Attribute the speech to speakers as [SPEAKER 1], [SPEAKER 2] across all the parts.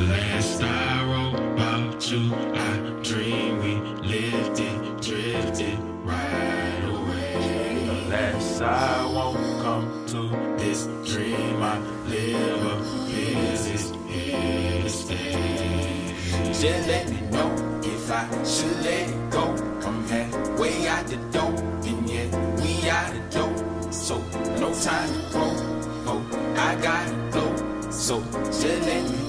[SPEAKER 1] last I wrote about you, I dream we lived it, drifted right away. The last I won't come to this dream I live appears it's here to stay. Just let me know if I should let it go. I'm halfway out the door, and yet we out the door. So no time to grow. Oh, I gotta go. So just let me,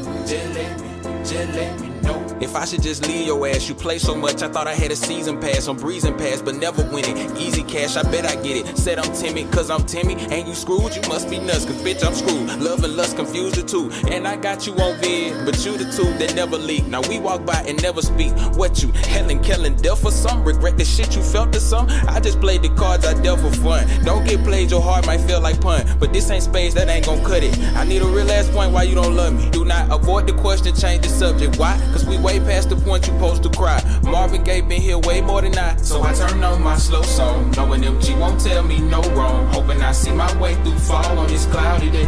[SPEAKER 2] If I should just leave your ass, you play so much. I thought I had a season pass I'm breezing past, but never winning. Easy cash, I bet I get it. Said I'm timid, cause I'm Timmy. Ain't you screwed? You must be nuts, cause bitch, I'm screwed. Love and lust confuse the two. And I got you on vid, but you the two that never leak. Now we walk by and never speak. What you, Helen Keller, dealt for some? Regret the shit you felt to some? I just played the cards I dealt for fun. Don't get played, your heart might feel like pun. But this ain't space, that ain't gon' cut it. I need a real ass point why you don't love me. Do not avoid the question, change the subject. Why? Cause we way past the point you supposed to cry. Marvin Gaye been here way more than I.
[SPEAKER 1] So I turn on my slow song, knowing MG won't tell me no wrong. Hoping I see my way through fall on this cloudy day.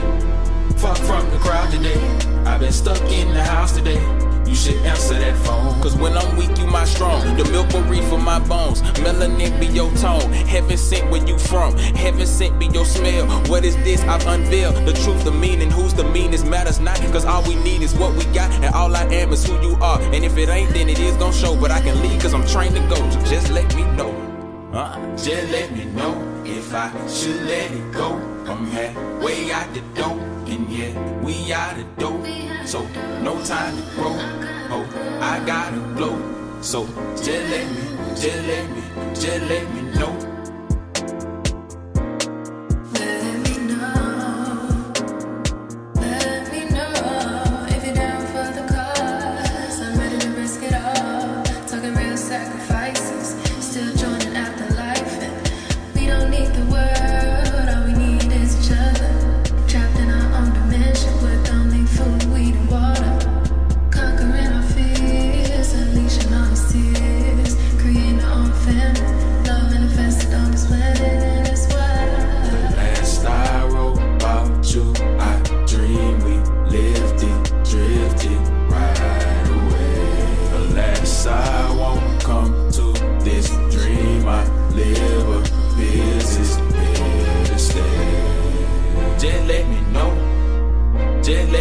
[SPEAKER 1] Fuck from the crowd today. I've been stuck in the house today. You should answer that phone.
[SPEAKER 2] Cause strong. The milk will reef for my bones. Melanin be your tone. Heaven sent where you from. Heaven sent be your smell. What is this? I've unveiled the truth, the meaning. Who's the meanest matters not. Cause all we need is what we got. And all I am is who you are. And if it ain't, then it is gon' show. But I can leave cause I'm trained to go. So just let me know.
[SPEAKER 1] Uh, just let me know if I should let it go. I'm halfway out the door, and yet we out the door. So no time to grow. Oh, I gotta glow. So just let me, just let me, just let me know yeah